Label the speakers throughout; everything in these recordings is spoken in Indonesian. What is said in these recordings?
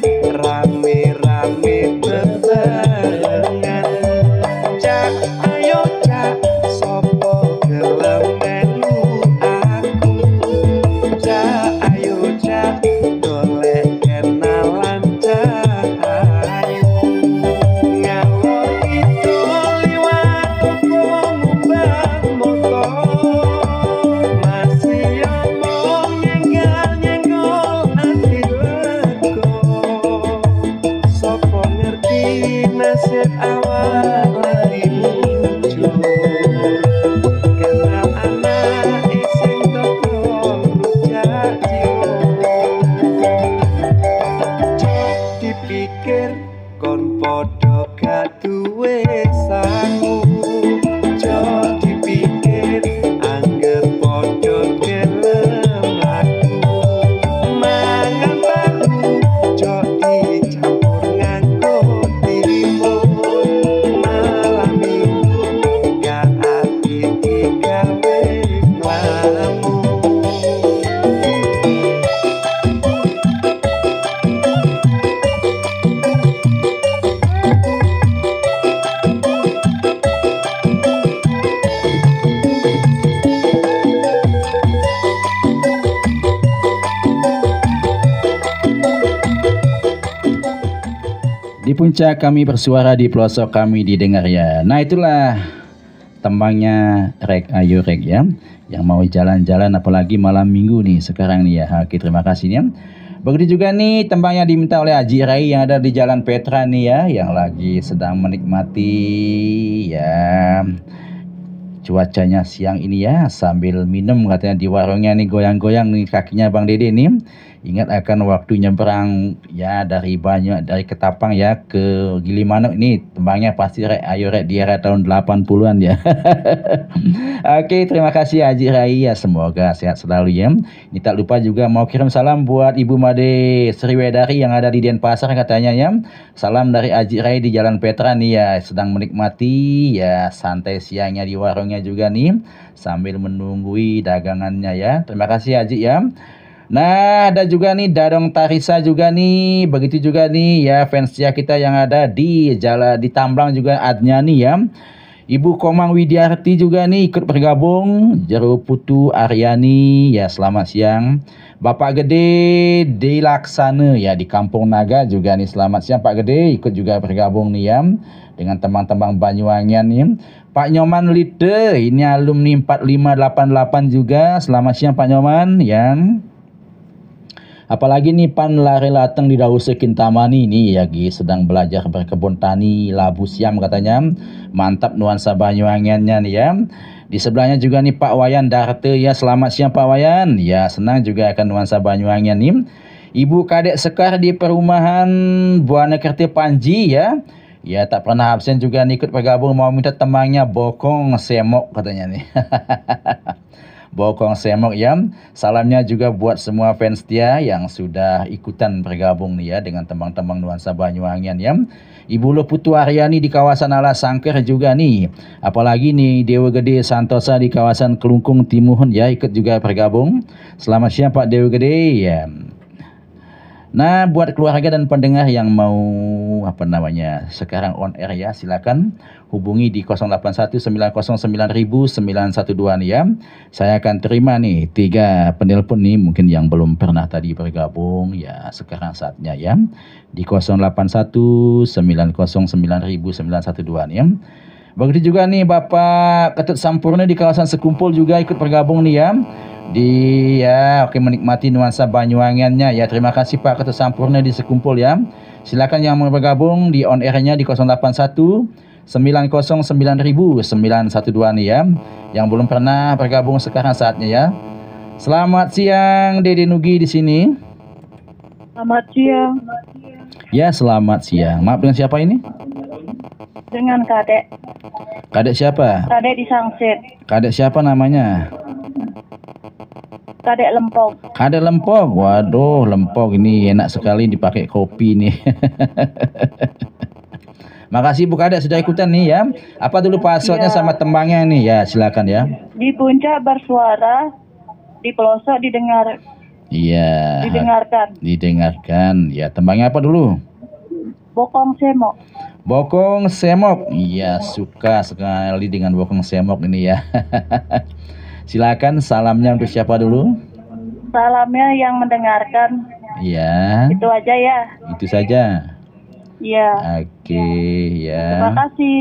Speaker 1: Ram puncak kami bersuara, di pelosok kami didengar ya. Nah itulah tembangnya Rek Ayo Rek ya. Yang mau jalan-jalan apalagi malam minggu nih sekarang nih ya. Oke terima kasih nih ya. Begitu juga nih tembangnya diminta oleh Haji Rai yang ada di Jalan Petra nih ya. Yang lagi sedang menikmati ya cuacanya siang ini ya sambil minum katanya di warungnya nih goyang-goyang nih kakinya Bang Dede nih ingat akan waktu nyeberang ya dari banyak dari Ketapang ya ke Gilimanuk ini tembangnya pasti rek ayo rek di era tahun 80-an ya. Oke terima kasih Haji Rai ya. Semoga sehat selalu ya. Ini tak lupa juga mau kirim salam buat Ibu Made Sriwedari yang ada di Denpasar katanya ya. Salam dari Haji Rai di Jalan Petra nih ya. Sedang menikmati ya santai siangnya di warungnya juga nih. Sambil menunggui dagangannya ya. Terima kasih Haji ya. Nah, ada juga nih Dadong Tarisa juga nih. Begitu juga nih ya fans ya kita yang ada di Jala di Tamblang juga adnya nih ya. Ibu Komang Widiarti juga nih ikut bergabung. Jeru Putu Aryani ya selamat siang. Bapak Gede Dilaksana ya di Kampung Naga juga nih selamat siang Pak Gede ikut juga bergabung nih ya dengan teman-teman Banyuwangian nih. Pak Nyoman Lite ini alumni 4588 juga selamat siang Pak Nyoman yang Apalagi nih pan lari lateng di Dause Kintamani nih lagi sedang belajar berkebun tani labu siam katanya. Mantap nuansa Banyuwangiannya nih ya. Di sebelahnya juga nih Pak Wayan Darte ya selamat siang Pak Wayan. Ya senang juga akan nuansa Banyuwangian nih. Ibu Kadek Sekar di perumahan Buana Kerti Panji ya. Ya tak pernah absen juga nih ikut bergabung mau minta temannya Bokong Semok katanya nih. Bokong Semok ya. Salamnya juga buat semua fans dia yang sudah ikutan bergabung nih ya dengan teman-teman nuansa Banyuwangian ya. Ibu Lo Putu Aryani di kawasan Ala Sangker juga nih. Apalagi nih Dewa Gede Santosa di kawasan Kelungkung Timuhun ya ikut juga bergabung. Selamat siang Pak Dewa Gede ya. Nah, buat keluarga dan pendengar yang mau apa namanya sekarang on air ya, silakan hubungi di 0819099912 nih ya. Saya akan terima nih tiga penelpon nih mungkin yang belum pernah tadi bergabung ya sekarang saatnya ya di 0819099912 nih ya. Begitu juga nih Bapak Ketut Sampurna di kawasan Sekumpul juga ikut bergabung nih ya. Di ya oke menikmati nuansa Banyuwangiannya ya. Terima kasih Pak Ketut Sampurna di Sekumpul ya. Silakan yang mau bergabung di on airnya di 081 9099112 nih ya. Yang belum pernah bergabung sekarang saatnya ya. Selamat siang Dede Nugi di sini.
Speaker 2: Selamat siang.
Speaker 1: Ya selamat siang. Maaf dengan siapa ini
Speaker 2: dengan kadek.
Speaker 1: kadek siapa
Speaker 2: Kadek di Sangsit.
Speaker 1: kadek siapa namanya
Speaker 2: Kadek Lempok.
Speaker 1: Kadek lempok, waduh lempok ini enak sekali dipakai kopi nih. Makasih Bu Kadek sudah ikutan nih ya. Apa dulu passwordnya
Speaker 2: Iya.
Speaker 1: sama tembangnya nih ya silakan ya.
Speaker 2: Di puncak bersuara, di pelosok didengar.
Speaker 1: Iya.
Speaker 2: didengarkan.
Speaker 1: Didengarkan. Ya, tembangnya apa dulu?
Speaker 2: Bokong semok.
Speaker 1: Bokong semok. Iya, suka sekali dengan bokong semok ini ya. Silakan salamnya untuk siapa dulu?
Speaker 2: Salamnya yang mendengarkan.
Speaker 1: Iya,
Speaker 2: Itu aja ya.
Speaker 1: itu saja.
Speaker 2: Iya.
Speaker 1: Oke,
Speaker 2: Terima
Speaker 1: ya.
Speaker 2: kasih.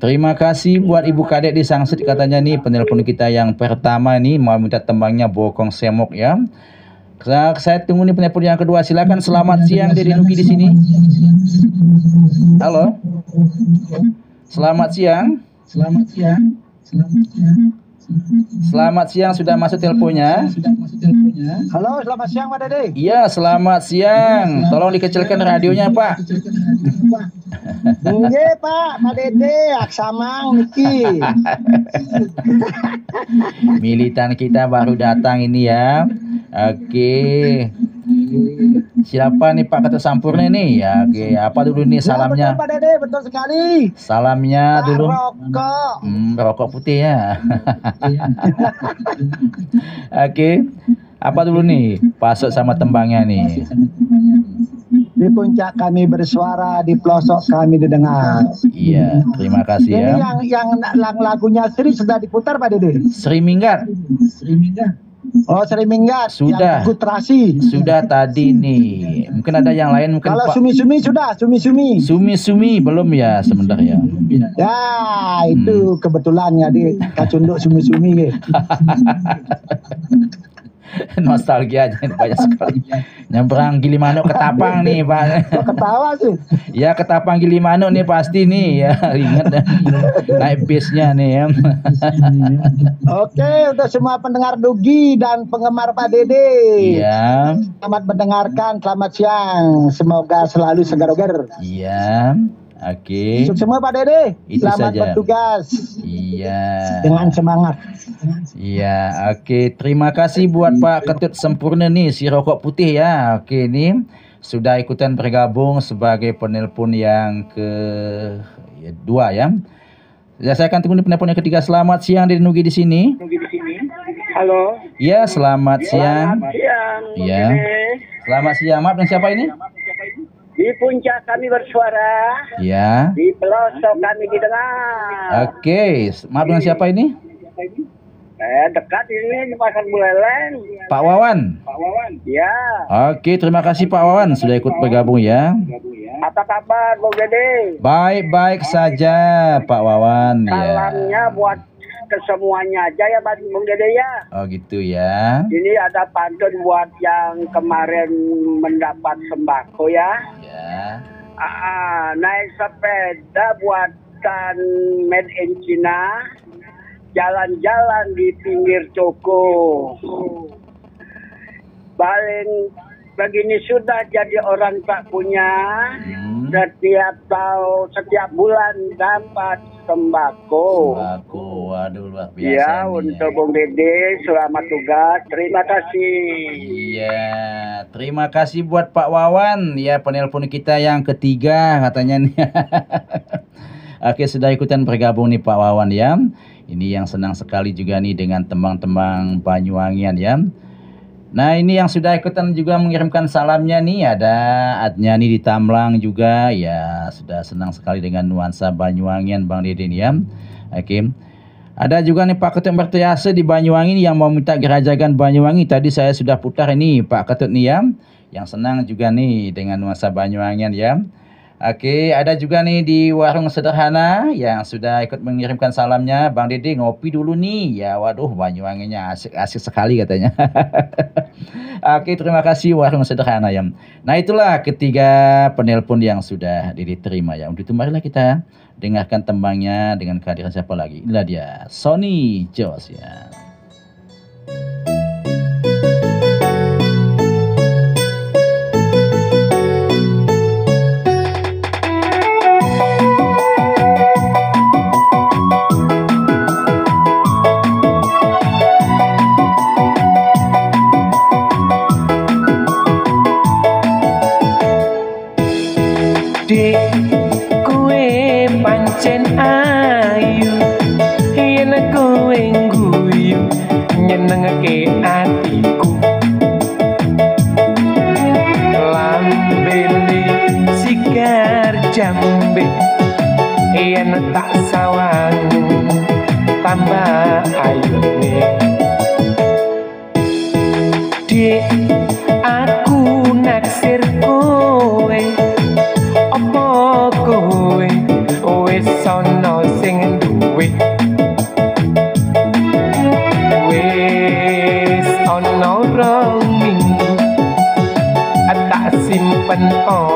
Speaker 1: Terima kasih buat Ibu Kadek di Sangsit katanya nih penelpon kita yang pertama nih mau minta tembangnya bokong semok ya. Saya, saya tunggu nih penelpon yang kedua. Silakan selamat siang dari Nuki di sini. Halo. Selamat siang. Selamat siang. Selamat siang. Selamat siang sudah masuk teleponnya.
Speaker 3: Halo, selamat siang Pak Dede.
Speaker 1: Iya, selamat siang. Tolong dikecilkan radionya, Pak.
Speaker 3: Nggih, Pak, Pak Dede, aksamang niki.
Speaker 1: Militan kita baru datang ini ya. Oke. Siapa nih Pak Ketut Sampurna nih? Ya, oke. Apa dulu nih
Speaker 3: Ya,
Speaker 1: salamnya?
Speaker 3: betul, Pak Dede, betul sekali.
Speaker 1: Salamnya
Speaker 3: Pak
Speaker 1: dulu.
Speaker 3: Rokok.
Speaker 1: Hmm, rokok putih ya. Oke. Apa dulu nih? Pasok sama tembangnya nih.
Speaker 3: Di puncak kami bersuara, di pelosok kami didengar.
Speaker 1: Iya, terima kasih
Speaker 3: Ini
Speaker 1: ya.
Speaker 3: yang yang yang lagunya Sri sudah diputar Pak Dede.
Speaker 1: Sri Minggat.
Speaker 3: Oh, Sri Minggat.
Speaker 1: Sudah.
Speaker 3: Yang Gutrasi.
Speaker 1: Sudah tadi nih. Mungkin ada yang lain mungkin
Speaker 3: Kalau
Speaker 1: Pak
Speaker 3: sumi-sumi sudah, sumi-sumi.
Speaker 1: Sumi-sumi belum ya sebenarnya.
Speaker 3: Ya, itu kebetulan ya di kacunduk sumi-sumi.
Speaker 1: Nostalgia aja banyak sekali. Nyamperang Gilimanuk ke Tapang nih Pak.
Speaker 3: Ketawa sih?
Speaker 1: Ya ke Tapang Gilimanuk nih pasti nih ya. Ingat naik bisnya nih ya.
Speaker 3: Oke, untuk semua pendengar Dugi dan penggemar Pak Dede.
Speaker 1: Iya.
Speaker 3: Selamat mendengarkan, selamat siang. Semoga selalu segar-segar.
Speaker 1: Iya. Oke.
Speaker 3: Untuk semua Pak Dede,
Speaker 1: Itu
Speaker 3: selamat
Speaker 1: saja.
Speaker 3: bertugas
Speaker 1: Iya.
Speaker 3: dengan semangat.
Speaker 1: Iya, oke. Terima kasih buat Pak Ketut Sempurna nih si rokok putih ya. Oke, ini sudah ikutan bergabung sebagai penelpon yang ke ya, dua ya. Ya, saya akan tunggu di penelpon yang ketiga. Selamat siang dari Nugi di sini.
Speaker 4: Halo.
Speaker 1: Ya, selamat siang.
Speaker 4: Siang.
Speaker 1: Iya. Selamat siang. Maaf, dengan siapa ini?
Speaker 4: Di puncak kami bersuara,
Speaker 1: Ya.
Speaker 4: di pelosok kami didengar.
Speaker 1: Oke, maaf dengan siapa ini?
Speaker 4: Eh, dekat ini di pasar Buleleng.
Speaker 1: Pak Wawan.
Speaker 4: Pak Wawan. Ya.
Speaker 1: Oke, terima kasih Pak Wawan sudah ikut bergabung ya.
Speaker 4: Apa kabar, Bang Dede?
Speaker 1: Baik-baik saja, Pak Wawan. Ya.
Speaker 4: Salamnya buat ke semuanya aja ya, Bang Bang Dede ya.
Speaker 1: Oh gitu ya.
Speaker 4: Ini ada pantun buat yang kemarin mendapat sembako ya.
Speaker 1: Ya.
Speaker 4: Ah, naik sepeda buatan made in China, jalan-jalan di pinggir toko. Paling begini sudah jadi orang tak punya,
Speaker 1: Hmm.
Speaker 4: Setiap tahun, setiap bulan dapat sembako.
Speaker 1: Aku, waduh luar biasa.
Speaker 4: Ya,
Speaker 1: nih,
Speaker 4: untuk Bung Dede, selamat tugas. Terima kasih.
Speaker 1: Iya, terima kasih buat Pak Wawan ya penelpon kita yang ketiga katanya nih. Oke, sudah ikutan bergabung nih Pak Wawan ya. Ini yang senang sekali juga nih dengan tembang-tembang Banyuwangian ya. Nah ini yang sudah ikutan juga mengirimkan salamnya nih ada Adnya nih di Tamlang juga ya sudah senang sekali dengan nuansa Banyuwangian Bang Deden ya. Oke. Ada juga nih Pak Ketut Mertiase di Banyuwangi yang mau minta gerajakan Banyuwangi. Tadi saya sudah putar ini Pak Ketut nih ya. Yang senang juga nih dengan nuansa Banyuwangian ya. Oke, ada juga nih di warung sederhana yang sudah ikut mengirimkan salamnya. Bang Dede ngopi dulu nih. Ya, waduh Banyuwanginya asik-asik sekali katanya. Oke, terima kasih warung sederhana ya. Nah, itulah ketiga penelpon yang sudah diterima ya. Untuk itu marilah kita dengarkan tembangnya dengan kehadiran siapa lagi. Inilah dia, Sony Jos ya.
Speaker 5: gede kue pancen ayu yen kue guyu nyenengke atiku lambene sigar jambe yen tak sawang tambah ayune Yeah. วันก่อ